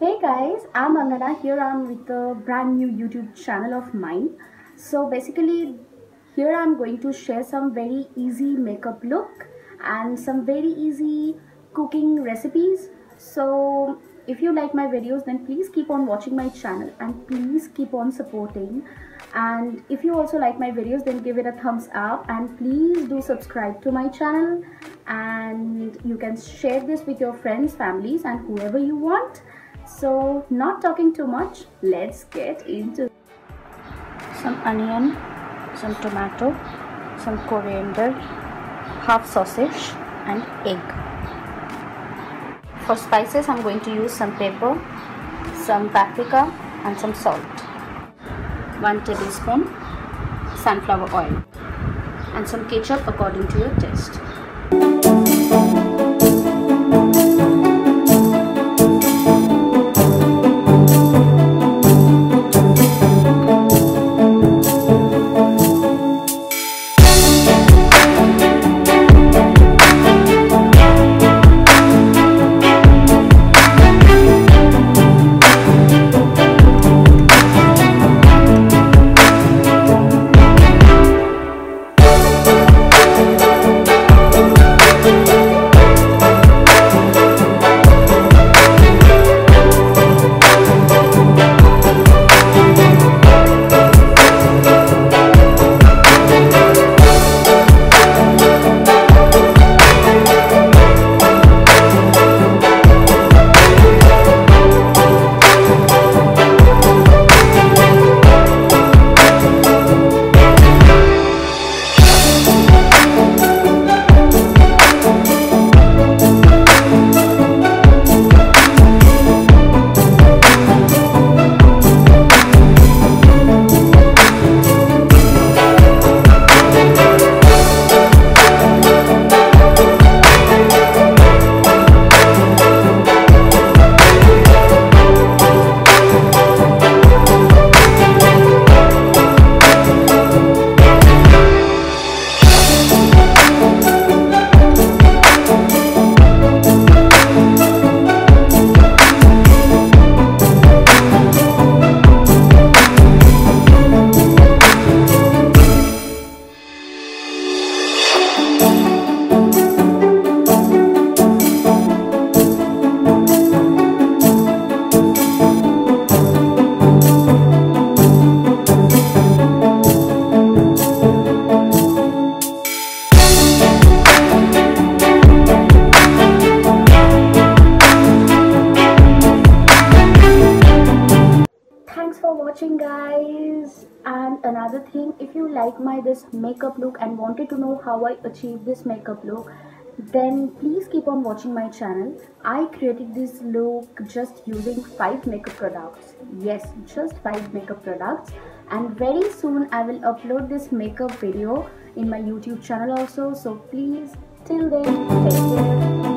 Hey guys, I'm Angana. Here I'm with a brand new YouTube channel of mine. So basically, here I'm going to share some very easy makeup look and some very easy cooking recipes. So if you like my videos, then please keep on watching my channel and please keep on supporting. And if you also like my videos, then give it a thumbs up and please do subscribe to my channel. And you can share this with your friends, families, and whoever you want so not talking too much let's get into some onion some tomato some coriander half sausage and egg. For spices i'm going to use some pepper some paprika and some salt. 1 tablespoon sunflower oil and some ketchup according to your taste thanks for watching guys. And another thing if you like my this makeup look and wanted to know how i achieved this makeup look then please keep on watching my channel. I created this look just using five makeup products. Yes just five makeup products. And very soon i will upload this makeup video in my youtube channel also. So please till then take care